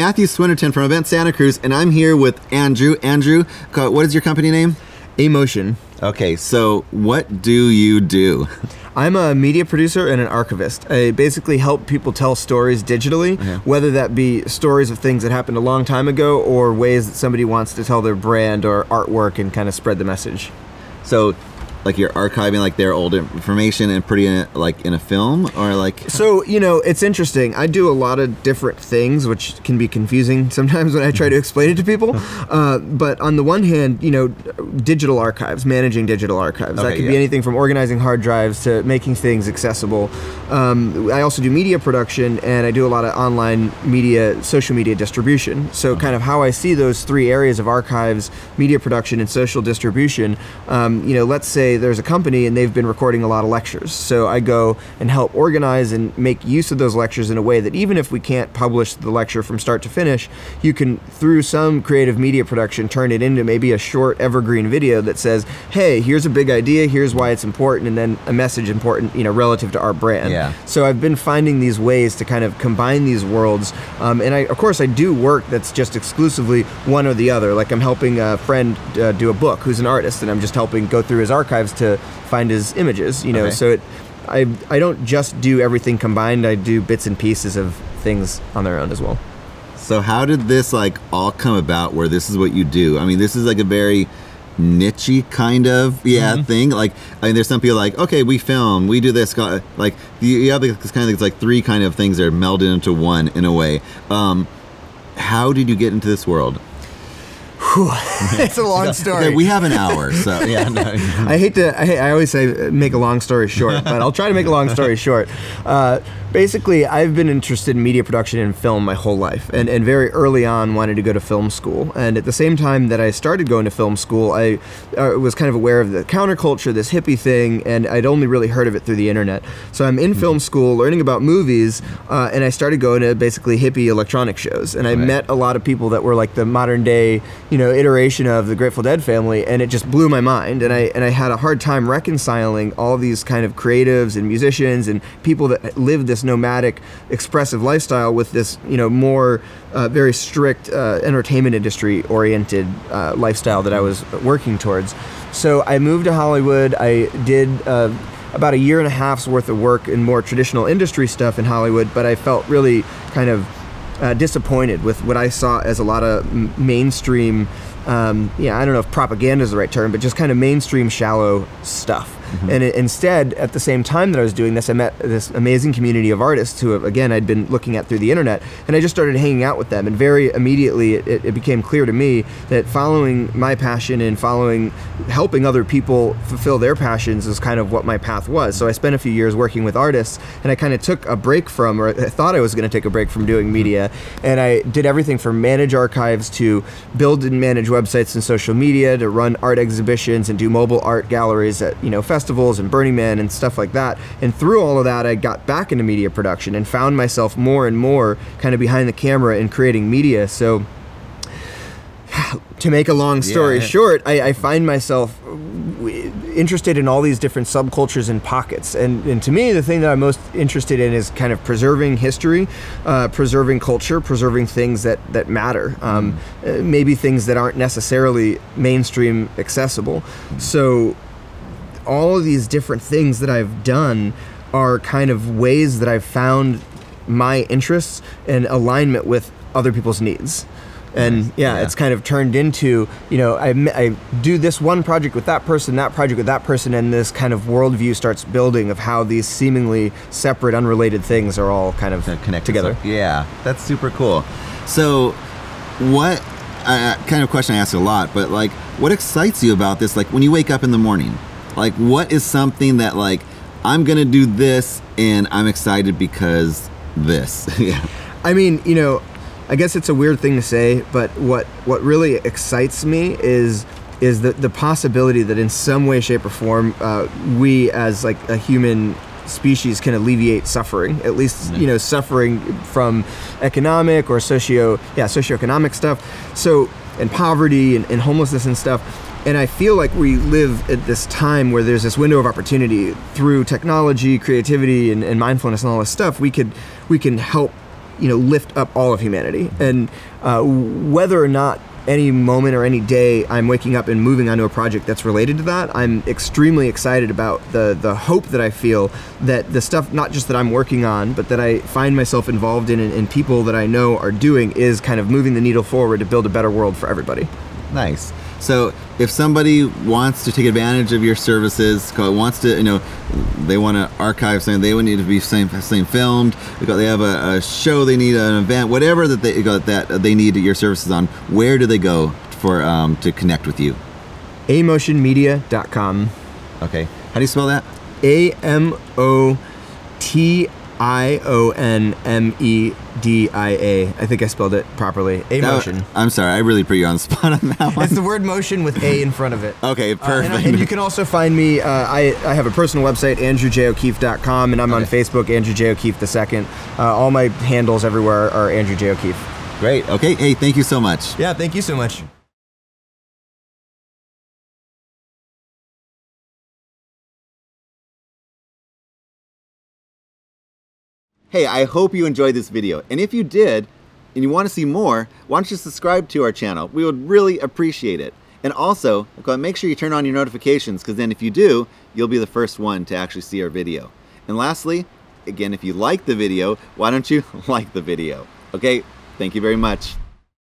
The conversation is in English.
Matthew Swinnerton from Event Santa Cruz, and I'm here with Andrew. Andrew, uh, what is your company name? Amotion. Okay, so what do you do? I'm a media producer and an archivist. I basically help people tell stories digitally, whether that be stories of things that happened a long time ago or ways that somebody wants to tell their brand or artwork and kind of spread the message. So, like you're archiving like their old information and putting it like in a film, or like So, you know, it's interesting. I do a lot of different things, which can be confusing sometimes when I try to explain it to people. Uh, but on the one hand, you know, digital archives, managing digital archives. that could yeah. be anything from organizing hard drives to making things accessible. Um, I also do media production and I do a lot of online media, social media distribution. So, kind of how I see those three areas of archives, media production, and social distribution. Um, you know, let's say there's a company and they've been recording a lot of lectures. So, I go and help organize and make use of those lectures in a way that even if we can't publish the lecture from start to finish, you can, through some creative media production, turn it into maybe a short evergreen video that says, hey, here's a big idea, here's why it's important, and then a message important, you know, relative to our brand. Yeah. So I've been finding these ways to kind of combine these worlds, um, and I, of course, I do work that's just exclusively one or the other. Like I'm helping a friend uh, do a book who's an artist, and I'm just helping go through his archives to find his images. You know, Okay. so it, I I don't just do everything combined. I do bits and pieces of things on their own as well. So how did this like all come about where this is what you do? I mean, this is like a very nichey kind of yeah Mm-hmm. thing. Like I mean, there's some people like okay, we film, we do this. Like you, you have this kind of it's like three kind of things that are melded into one in a way. Um, how did you get into this world? it's a long story. We have an hour, so yeah. No, I hate to. I, hate, I always say uh, make a long story short, but I'll try to make a long story short. Uh, basically, I've been interested in media production and film my whole life, and, and very early on wanted to go to film school. And at the same time that I started going to film school, I uh, was kind of aware of the counterculture, this hippie thing, and I'd only really heard of it through the internet. So I'm in film school, learning about movies, uh, and I started going to basically hippie electronic shows, and I Right. met a lot of people that were like the modern day, you know, iteration of the Grateful Dead family, and it just blew my mind. And I and I had a hard time reconciling all these kind of creatives and musicians and people that live this nomadic, expressive lifestyle with this, you know, more uh, very strict uh, entertainment industry oriented uh, lifestyle that I was working towards. So I moved to Hollywood. I did. Uh, about a year and a half's worth of work in more traditional industry stuff in Hollywood, but I felt really kind of uh, disappointed with what I saw as a lot of mainstream, um, yeah, I don't know if propaganda is the right term, but just kind of mainstream shallow stuff. Mm-hmm. And it, instead, at the same time that I was doing this, I met this amazing community of artists who, again, I'd been looking at through the internet, and I just started hanging out with them. And very immediately, it, it, it became clear to me that following my passion and following helping other people fulfill their passions is kind of what my path was. So I spent a few years working with artists, and I kind of took a break from, or I thought I was going to take a break from doing mm-hmm. media, and I did everything from manage archives to build and manage websites and social media, to run art exhibitions and do mobile art galleries at you know festivals and Burning Man and stuff like that. And through all of that, I got back into media production and found myself more and more kind of behind the camera and creating media. So to make a long story Yeah. short, I, I find myself interested in all these different subcultures and pockets. And, and to me, the thing that I'm most interested in is kind of preserving history, uh, preserving culture, preserving things that, that matter, um, uh, maybe things that aren't necessarily mainstream accessible. So, all of these different things that I've done are kind of ways that I've found my interests and alignment with other people's needs. And yeah, Yeah. it's kind of turned into, you know, I, I do this one project with that person, that project with that person, and this kind of worldview starts building of how these seemingly separate, unrelated things are all kind of connected together. so- yeah, that's super cool. So, what uh, kind of question I ask a lot, but like, what excites you about this? Like, when you wake up in the morning, like, what is something that like I'm gonna do this, and I'm excited because this? yeah. I mean, you know, I guess it's a weird thing to say, but what what really excites me is is the the possibility that in some way, shape, or form, uh, we as like a human species can alleviate suffering. At least you know suffering from economic or socio yeah socioeconomic stuff. So and poverty and, and homelessness and stuff. And I feel like we live at this time where there's this window of opportunity through technology, creativity, and, and mindfulness and all this stuff. We could we can help you know lift up all of humanity. And uh, whether or not any moment or any day I'm waking up and moving onto a project that's related to that, I'm extremely excited about the the hope that I feel that the stuff not just that I'm working on, but that I find myself involved in and, and people that I know are doing is kind of moving the needle forward to build a better world for everybody. Nice. So if somebody wants to take advantage of your services, wants to, you know, they want to archive something, they would need to be same, same filmed. They have a, a show, they need an event, whatever that they got that they need your services on. Where do they go for um, to connect with you? amotionmedia.com. Okay. How do you spell that? A M O T I O N M E D I A. I think I spelled it properly. A motion. I'm sorry, I really put you on the spot on that one. It's the word motion with A in front of it. Okay, perfect. Uh, and, and, you can also find me. Uh, I, I have a personal website, andrewjokeefe.com, and I'm okay. on Facebook, Andrew J. O'Keefe II. Uh, all my handles everywhere are Andrew J. O'Keefe. Great. Okay. Hey, thank you so much. Yeah, thank you so much. Hey, I hope you enjoyed this video. And if you did, and you want to see more, why don't you subscribe to our channel? We would really appreciate it. And also, make sure you turn on your notifications because then if you do, you'll be the first one to actually see our video. And lastly, again, if you like the video, why don't you like the video? Okay, thank you very much.